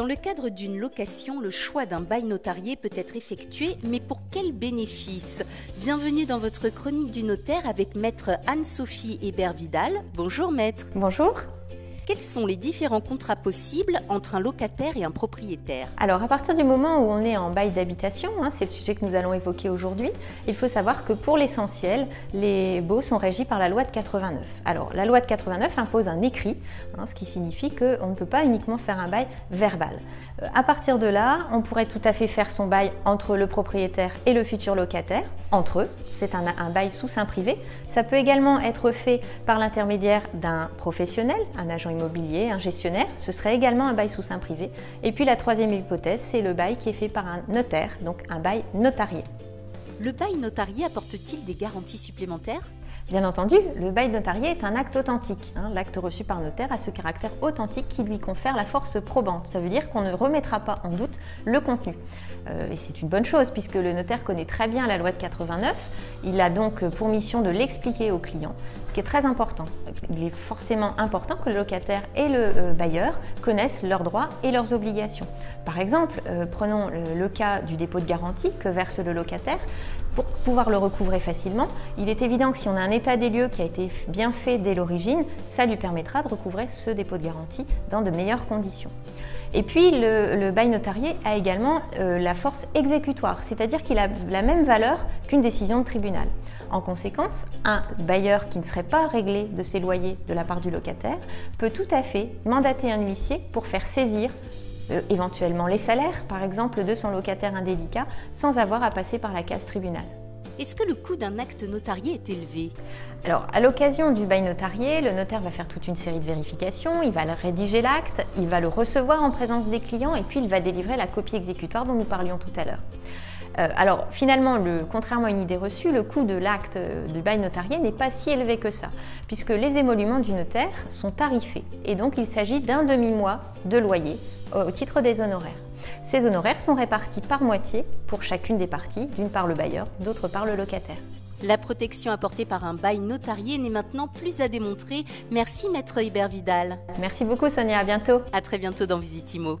Dans le cadre d'une location, le choix d'un bail notarié peut être effectué, mais pour quel bénéfice? Bienvenue dans votre chronique du notaire avec maître Anne-Sophie Hébert-Vidal. Bonjour maître. Bonjour. Quels sont les différents contrats possibles entre un locataire et un propriétaire Alors, à partir du moment où on est en bail d'habitation, hein, c'est le sujet que nous allons évoquer aujourd'hui, il faut savoir que pour l'essentiel, les baux sont régis par la loi de 89. Alors, la loi de 89 impose un écrit, hein, ce qui signifie qu'on ne peut pas uniquement faire un bail verbal. Euh, à partir de là, on pourrait tout à fait faire son bail entre le propriétaire et le futur locataire, entre eux. C'est un, bail sous sein privé. Ça peut également être fait par l'intermédiaire d'un professionnel, un agent immobilier, un gestionnaire. Ce serait également un bail sous sein privé. Et puis la troisième hypothèse, c'est le bail qui est fait par un notaire, donc un bail notarié. Le bail notarié apporte-t-il des garanties supplémentaires? Bien entendu, le bail notarié est un acte authentique. Hein. L'acte reçu par notaire a ce caractère authentique qui lui confère la force probante. Ça veut dire qu'on ne remettra pas en doute le contenu. Euh, et c'est une bonne chose puisque le notaire connaît très bien la loi de 89. Il a donc pour mission de l'expliquer au client, ce qui est très important. Il est forcément important que le locataire et le euh, bailleur connaissent leurs droits et leurs obligations. Par exemple, euh, prenons le, cas du dépôt de garantie que verse le locataire. Pour pouvoir le recouvrer facilement, il est évident que si on a un état des lieux qui a été bien fait dès l'origine, ça lui permettra de recouvrer ce dépôt de garantie dans de meilleures conditions. Et puis le, bail notarié a également euh, la force exécutoire, c'est-à-dire qu'il a la même valeur qu'une décision de tribunal. En conséquence, un bailleur qui ne serait pas réglé de ses loyers de la part du locataire peut tout à fait mandater un huissier pour faire saisir euh, éventuellement les salaires, par exemple, de son locataire indélicat, sans avoir à passer par la case tribunal. Est-ce que le coût d'un acte notarié est élevé? Alors, à l'occasion du bail notarié, le notaire va faire toute une série de vérifications, il va rédiger l'acte, il va le recevoir en présence des clients et puis il va délivrer la copie exécutoire dont nous parlions tout à l'heure. Euh, alors finalement, contrairement à une idée reçue, le coût de l'acte euh, du bail notarié n'est pas si élevé que ça, puisque les émoluments du notaire sont tarifés et donc il s'agit d'un demi-mois de loyer au titre des honoraires. Ces honoraires sont répartis par moitié pour chacune des parties, d'une part le bailleur, d'autre part le locataire. La protection apportée par un bail notarié n'est maintenant plus à démontrer. Merci maître Hubert Vidal. Merci beaucoup Sonia, à bientôt. À très bientôt dans Visitimo.